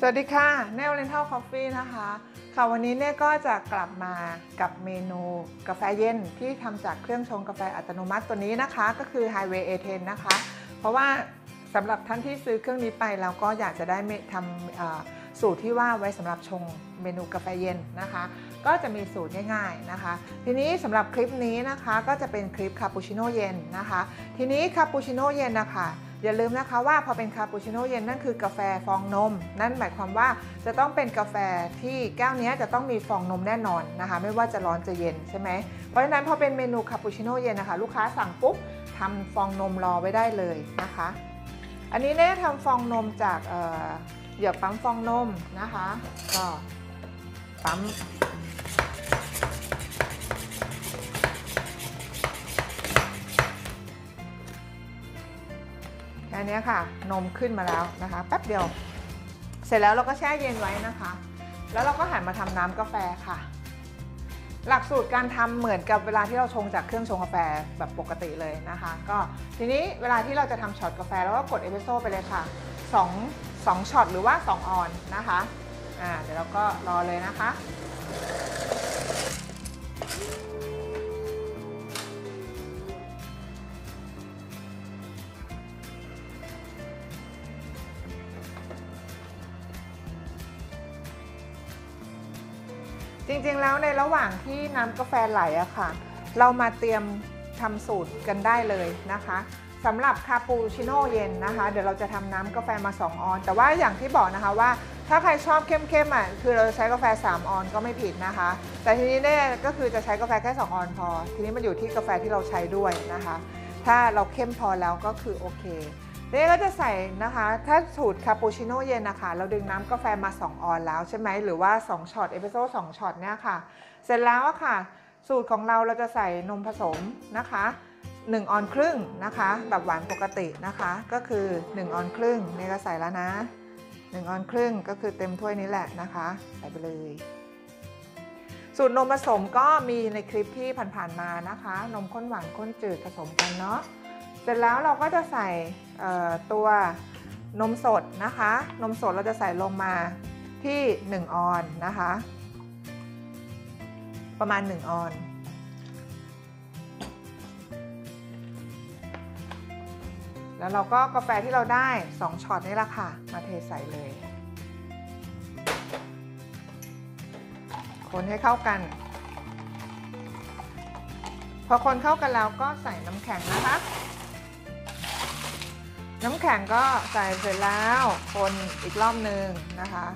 สวัสดีค่ะเนลเลนเทลคอฟฟี่นะคะ ค่ะวันนี้เนี่ยก็จะกลับมากับเมนูกาแฟเย็นที่ทำจากเครื่องชงกาแฟอัตโนมัติตัวนี้นะคะ ก็คือ HIWAY A10 นะคะ เพราะว่าสำหรับท่านที่ซื้อเครื่องนี้ไปแล้วก็อยากจะได้ทำสูตรที่ว่าไว้สำหรับชงเมนูกาแฟเย็นนะคะ ก็จะมีสูตรง่ายๆนะคะ ทีนี้สำหรับคลิปนี้นะคะก็จะเป็นคลิปคาปูชิโน่เย็นนะคะ ทีนี้คาปูชิโน่เย็นนะคะ อย่าลืมนะคะว่าพอเป็นคาปูชิโน่เย็นนั่นคือกาแฟฟองนม นั่นหมายความว่าจะต้องเป็นกาแฟที่แก้วนี้จะต้องมีฟองนมแน่นอนนะคะ ไม่ว่าจะร้อนจะเย็นใช่ไหมเพราะฉะนั้นพอเป็นเมนูคาปูชิโน่เย็นนะคะลูกค้าสั่งปุ๊บทำฟองนมรอไว้ได้เลยนะคะ อันนี้เน่ทำฟองนมจากเหยือกปั๊มฟองนมนะคะ ก็ปั๊ม แค่นี้ค่ะนมขึ้นมาแล้วนะคะแป๊บเดียว เสร็จแล้วเราก็แช่เย็นไว้นะคะ แล้วเราก็หันมาทำน้ำกาแฟค่ะ หลักสูตรการทำเหมือนกับเวลาที่เราชงจากเครื่องชงกาแฟแบบปกติเลยนะคะ ก็ทีนี้เวลาที่เราจะทำช็อตกาแฟเราก็กดเอสเปรสโซ่ไปเลยค่ะ2 2ช็อตหรือว่า 2 ออนนะคะอ่าเดี๋ยวเราก็รอเลยนะคะ จริงๆแล้วในระหว่างที่น้ำกาแฟไหลอะค่ะ เรามาเตรียมทำสูตรกันได้เลยนะคะสำหรับคาปูชิโน่เย็นนะคะ เดี๋ยวเราจะทำน้ำกาแฟมา 2 ออนซ์ แต่ว่าอย่างที่บอกนะคะว่า ถ้าใครชอบเข้มๆอะคือเราใช้กาแฟ 3 ออนซ์ก็ไม่ผิดนะคะ แต่ทีนี้เนี่ยก็คือจะใช้กาแฟแค่ 2 ออนซ์พอ ทีนี้มันอยู่ที่กาแฟที่เราใช้ด้วยนะคะ ถ้าเราเข้มพอแล้วก็คือโอเค นี่ก็จะใส่นะคะ ถ้าสูตรคาปูชิโน่เย็นนะคะ เราดึงน้ำกาแฟมา 2 ออนซ์แล้วใช่ไหม หรือว่า 2ช็อตเอสเปรสโซ่2ช็อตเนี่ยค่ะ เสร็จแล้วค่ะ สูตรของเราเราจะใส่นมผสมนะคะ 1 ออนครึ่งนะคะ แบบหวานปกตินะคะ ก็คือ 1 ออนครึ่งนี่ก็ใส่แล้วนะ 1 ออนครึ่งก็คือเต็มถ้วยนี้แหละนะคะ ใส่ไปเลย สูตรนมผสมก็มีในคลิปที่ผ่านๆมานะคะ นมข้นหวานข้นจืดผสมกันเนาะ ร็จแล้วเราก็จะใส่ตัวนมสดนะคะ นมสดเราจะใส่ลงมาที่ 1 ออนนะคะ ประมาณ 1 ออน แล้วเราก็กาแฟที่เราได้ 2ช็อตนี่แหละค่ะ มาเทใส่เลย คนให้เข้ากัน พอคนเข้ากันแล้วก็ใส่น้ำแข็งนะคะ น้ำแข็งก็ใส่เสร็จแล้วคนอีกรอบหนึ่งนะคะ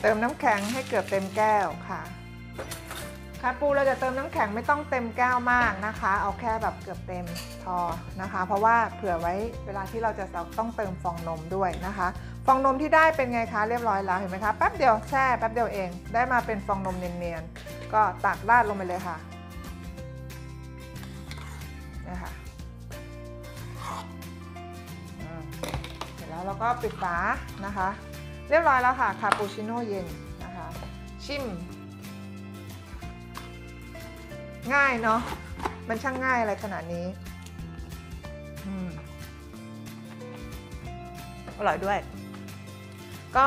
เติมน้ำแข็งให้เกือบเต็มแก้วค่ะคาปูเราจะเติมน้ำแข็งไม่ต้องเต็มแก้วมากนะคะ เอาแค่แบบเกือบเต็มพอนะคะ เพราะว่าเผื่อไว้เวลาที่เราจะต้องเติมฟองนมด้วยนะคะ ฟองนมที่ได้เป็นไงคะเรียบร้อยแล้วเห็นไหมคะแป๊บเดียวแช่แป๊บเดียวเอง ได้มาเป็นฟองนมเนียนๆก็ตักราดลงไปเลยค่ะนะคะ แล้วก็ปิดฝานะคะ เรียบร้อยแล้วค่ะคาปูชิโน่เย็นนะคะ ชิม ง่ายเนาะมันช่างง่ายอะไรขนาดนี้อร่อยด้วย ก็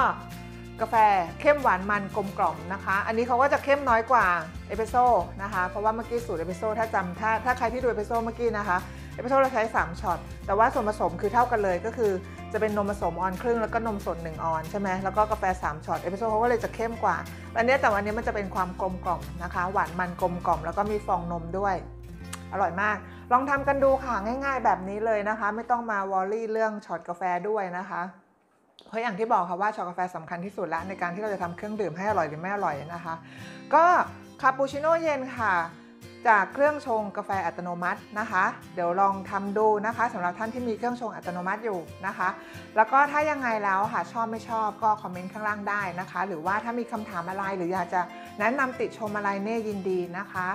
กาแฟเข้มหวานมันกลมกล่อมนะคะ อันนี้เขาก็จะเข้มน้อยกว่าเอสเปรสโซ่นะคะ เพราะว่าเมื่อกี้สูตรเอสเปรสโซ่ถ้าจำถ้าถ้าใครที่ดูเอสเปรสโซ่เมื่อกี้นะคะ เอสเปรสโซ่เราใช้ 3ช็อตแต่ว่าส่วนผสมคือเท่ากันเลยก็คือจะเป็นนมผสมออนซ์ครึ่งแล้วก็นมสด1ออนซ์ใช่ไหมแล้วก็กาแฟ3ช็อตเอสเปรสโซ่เขาก็เลยจะเข้มกว่าอันนี้แต่วันนี้มันจะเป็นความกลมกล่อมนะคะ หวานมันกลมกล่อมแล้วก็มีฟองนมด้วย อร่อยมาก ลองทำกันดูค่ะง่าย ๆ แบบนี้เลยนะคะ ไม่ต้องมา worry เรื่องช็อตกาแฟด้วยนะคะเพราะอย่างที่บอกค่ะว่าช็อตกาแฟสำคัญที่สุดแล้วในการที่เราจะทำเครื่องดื่มให้อร่อยหรือไม่อร่อยนะคะ ก็คาปูชิโน่เย็นค่ะ จากเครื่องชงกาแฟอัตโนมัตินะคะ เดี๋ยวลองทำดูนะคะสำหรับท่านที่มีเครื่องชงอัตโนมัติอยู่นะคะ แล้วก็ถ้ายังไงแล้วค่ะชอบไม่ชอบก็คอมเมนต์ข้างล่างได้นะคะ หรือว่าถ้ามีคำถามอะไรหรืออยากจะแนะนำติชมอะไรเน่ยินดีนะคะ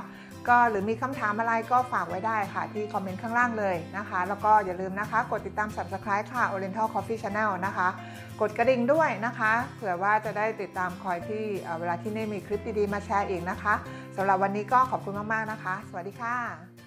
ก็หรือมีคำถามอะไรก็ฝากไว้ได้ค่ะ ที่คอมเมนต์ข้างล่างเลยนะคะ แล้วก็อย่าลืมนะคะ กดติดตาม Subscribe ค่ะ Oriental Coffee Channel นะคะ กดกระดิ่งด้วยนะคะ เผื่อว่าจะได้ติดตามคอยที่เวลาที่เน่มีคลิปดีๆมาแชร์อีกนะคะสำหรับวันนี้ก็ขอบคุณมากๆนะคะ สวัสดีค่ะ